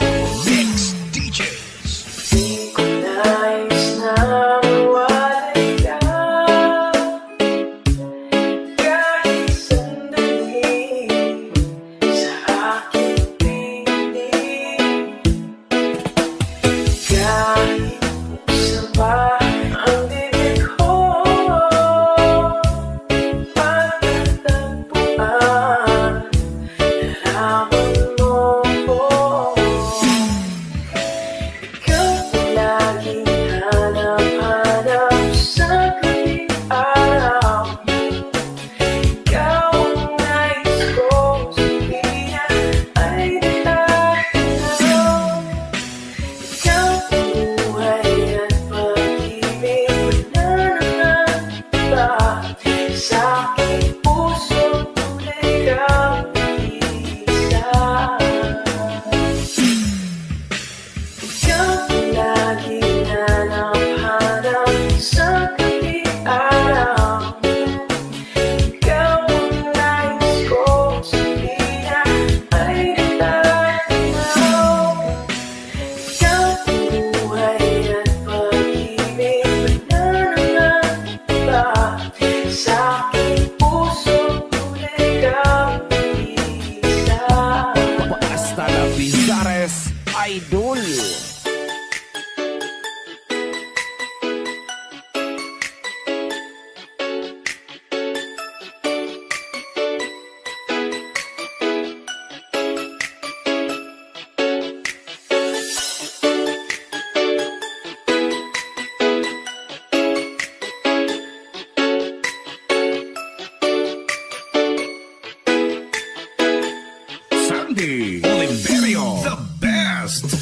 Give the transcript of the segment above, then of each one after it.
Mix DJ. Friday. The best.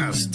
Yes.